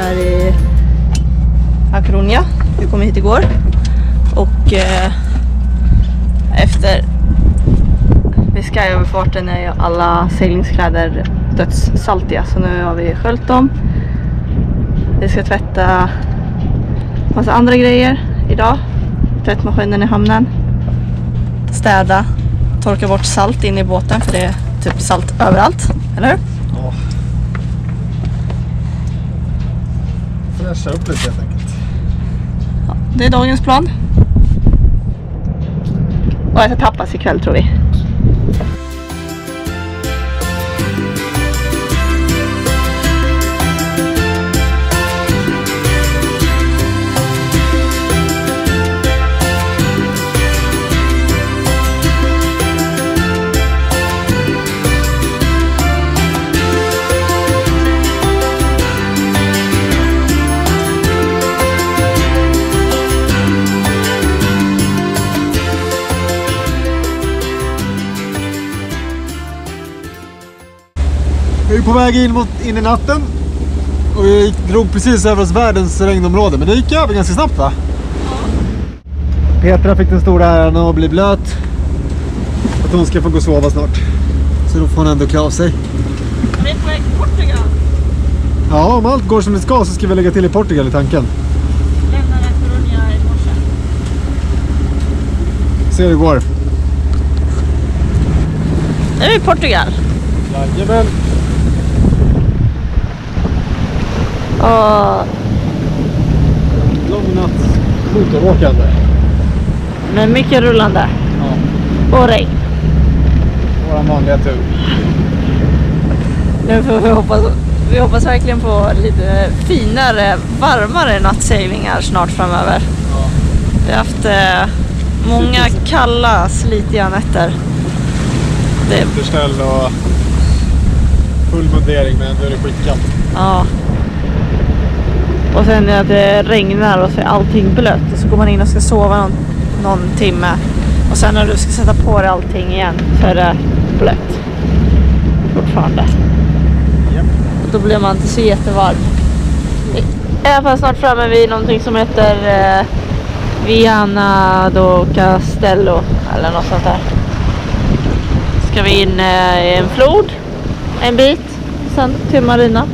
är i A Vi kom hit igår och eh, efter Biscayöverfarten är ju alla seglingskläder dödssaltiga så nu har vi sköljt dem. Vi ska tvätta massa andra grejer idag. Tvättmaskinen i hamnen. Städa. Torka bort salt in i båten för det är typ salt överallt. Eller hur? Oh. Fräscha upp lite helt enkelt. Ja, Det är dagens plan. Och äta tapas ikväll tror vi. Vi är på väg in, mot, in i natten. Och vi drog precis över oss världens regnområde. Men det gick över ganska snabbt va? Petra fick den stora äran att bli blöt. Att hon ska få gå och sova snart. Så då får hon ändå klä av sig. Vi är på väg till Portugal. Ja, om allt går som det ska så ska vi lägga till i Portugal i tanken. Lämnade Coruña i morse. Se hur det går. Nu är vi i Portugal. Jajamän. Och Lång natt motoråkande. med mycket rullande. Ja, Och regn. våran vanliga tur. Nu får vi hoppas, vi hoppas verkligen på lite finare, varmare nattseglingar snart framöver. Ja. Vi har haft eh, många kalla, slitiga nätter. Det, Underställ och full mundering men ändå är det skitkallt. ja. Och sen när det regnar och så är allting blött och så går man in och ska sova någon, någon timme. Och sen när du ska sätta på dig allting igen så är det blött. Fortfarande. Japp. Och då blir man inte så jättevarm. Vi är alla fall snart framme vid någonting som heter eh, Viana do Castello eller något sånt där. Ska vi in eh, i en flod en bit, sen till Marina.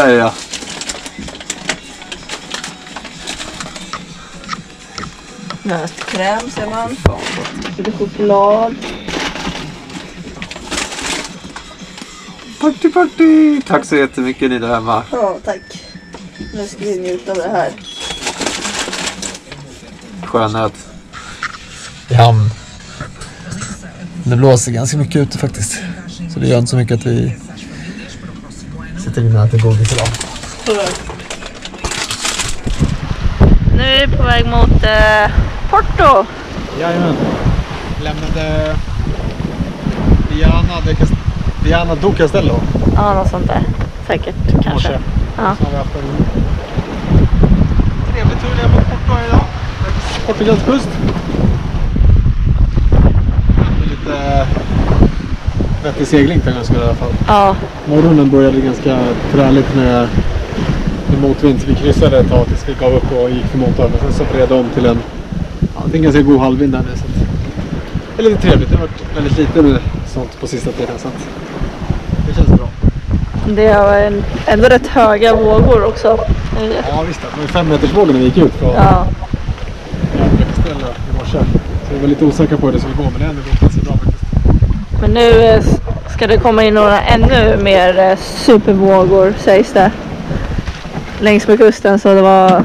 Där är jag? Nötkräm ser man. Lite choklad. Party party! Tack så jättemycket ni där hemma. Ja, tack. Nu ska vi njuta av det här. Skönhet. I hamn. Det blåser ganska mycket ute faktiskt. Så det gör inte så mycket att vi sitter inne och äter godis idag. Nu är vi på väg mot eh, Porto. Jajamän. Lämnade Diana, de Cast- Diana do Castello Ja, något sånt där. Säkert, kanske. morse. Ja. Så har vi haft en trevlig tur ner mot Porto idag. Längs Portugals kust. Det är lite vettig segling gångs skull i alla fall. Ja, Morgonen började ganska träligt med, med motvind. Så vi kryssade ett tag tills vi gav upp och gick för motor. Men sen så vred om till en, ja, det är en ganska god halvvind där nu. Så att, det är lite trevligt. Det har varit väldigt lite med sånt på sista tiden. Så att, det känns bra. det en, ändå rätt höga vågor också. Ja visst, det var ju fem meters vågor när vi gick ut från Ja, Ställa i morse. Så jag var lite osäker på hur det skulle gå men det har ändå gått ganska. Men nu eh, ska det komma in några ännu mer eh, supervågor sägs det. Längs med kusten så det var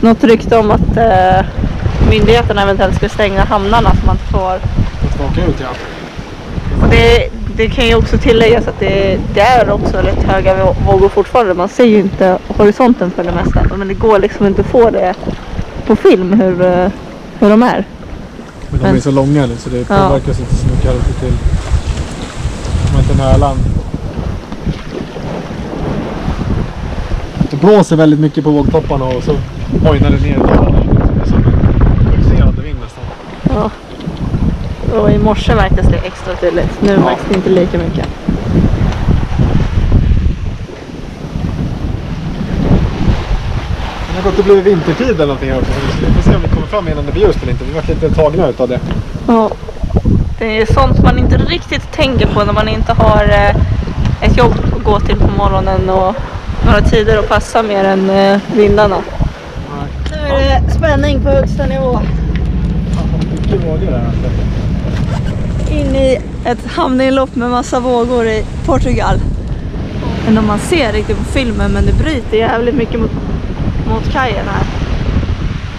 något rykte om att eh, myndigheterna eventuellt skulle stänga hamnarna så man inte får. Åka ut ja. Och det, det kan ju också tilläggas att det, det är också rätt höga vå- vågor fortfarande. Man ser ju inte horisonten för det mesta. Men det går liksom inte att få det på film hur, eh, hur de är. Men de är så långa nu så det Ja. påverkas inte så mycket alltid till. De har inte nära land. Det blåser väldigt mycket på vågtopparna och så mojnar det ner i dalarna. Det är som en pulserande vind nästan. Ja. Och i morse märktes det extra tydligt. Nu Ja. märks det inte lika mycket. Det har gått och blivit vintertid eller någonting här också. Så vi får se om vi kommer fram innan det blir ljust eller inte. Vi var lite tagna utav det. Ja. Det är sånt man inte riktigt tänker på när man inte har eh, ett jobb att gå till på morgonen och några tider att passa mer än eh, vindarna. Nu är det spänning på högsta nivå. In i ett hamninlopp med massa vågor i Portugal. Men om man ser riktigt på filmen men det bryter jävligt mycket mot, mot kajen här.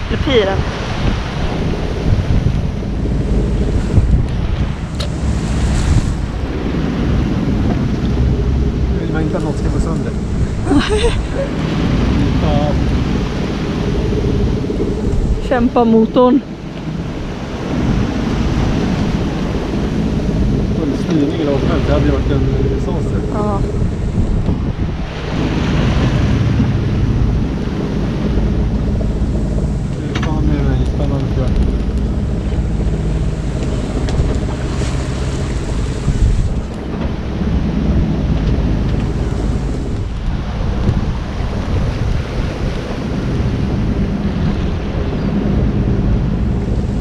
Eller piren. Nu vill man inte att något ska gå sönder. Ja, Kämpa motorn. full styrning eller vad som helst. Det hade varit en disaster. Ja. Det är fan med mig spännande tror jag.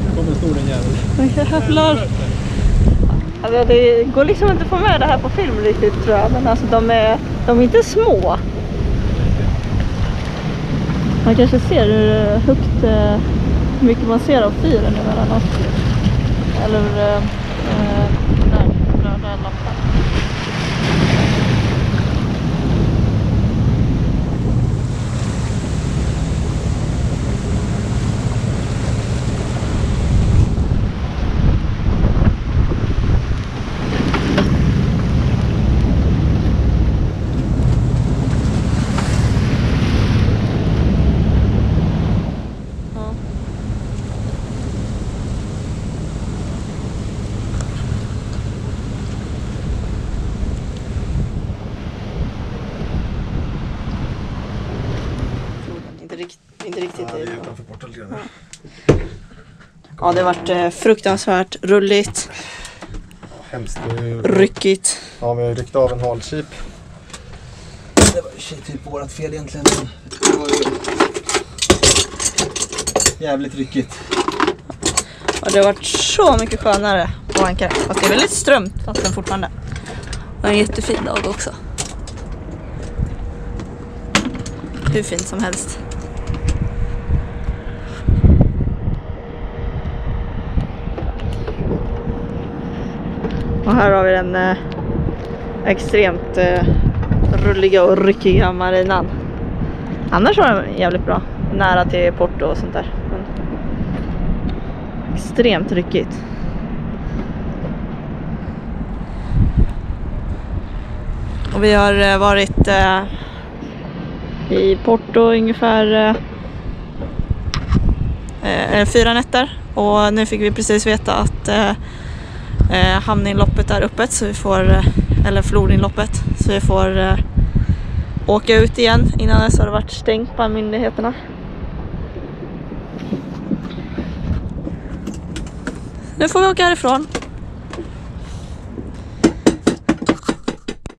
Nu kommer en stor en jävel. Jävlar. Alltså det går liksom inte att få med det här på film riktigt tror jag. Men alltså de är, de är inte små. Man kanske ser hur eh, högt, hur mycket man ser av fyren emellanåt. Eller eh, eh där, röda lappen. Inte riktigt. Ja, det är utanför porten lite grann. Ja, det har varit eh, fruktansvärt rulligt, Hemskt. Det är ju- ryckigt. Ja, vi har ju ryckt av en halchip. Det var ju typ vårat fel egentligen. Men det var ju jävligt ryckigt. Och det har varit så mycket skönare på ankare. Fast det är väldigt strömt vatten fortfarande. Och en jättefin dag också. Hur fint som helst. Och här har vi den eh, extremt eh, rulliga och ryckiga marinan. Annars var den jävligt bra. Nära till Porto och sånt där. Men extremt ryckigt. Och vi har eh, varit eh, i Porto ungefär eh, eh, fyra nätter och nu fick vi precis veta att eh, eh, hamninloppet är öppet så vi får, eh, eller flodinloppet, så vi får eh, åka ut igen. Innan dess har det varit stängt på myndigheterna. Nu får vi åka härifrån